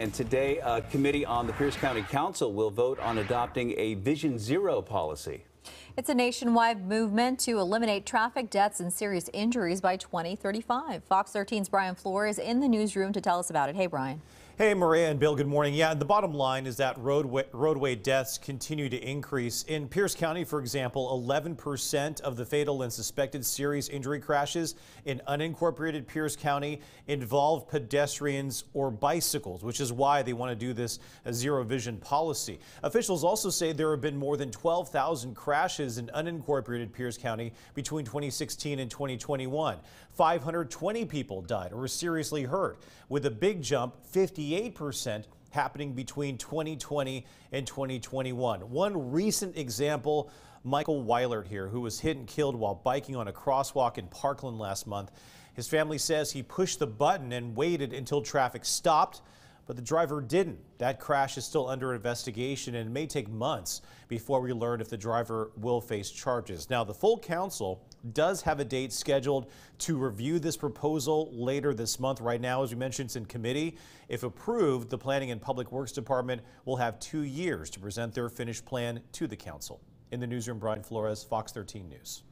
And today, a committee on the Pierce County Council will vote on adopting a Vision Zero policy. It's a nationwide movement to eliminate traffic deaths and serious injuries by 2035. Fox 13's Brian Flores is in the newsroom to tell us about it. Hey, Brian. Hey, Maria and Bill, good morning. Yeah, the bottom line is that roadway, roadway deaths continue to increase. In Pierce County, for example, 11% of the fatal and suspected serious injury crashes in unincorporated Pierce County involve pedestrians or bicycles, which is why they want to do this zero vision policy. Officials also say there have been more than 12,000 crashes in unincorporated Pierce County between 2016 and 2021. 520 people died or were seriously hurt, with a big jump 50 58% happening between 2020 and 2021. One recent example, Michael Weilert here, who was hit and killed while biking on a crosswalk in Parkland last month. His family says he pushed the button and waited until traffic stopped but the driver didn't. That crash is still under investigation and it may take months before we learn if the driver will face charges. Now, the full council does have a date scheduled to review this proposal later this month. Right now, as we mentioned, it's in committee. If approved, the Planning and Public Works Department will have two years to present their finished plan to the council. In the newsroom, Brian Flores, Fox 13 News.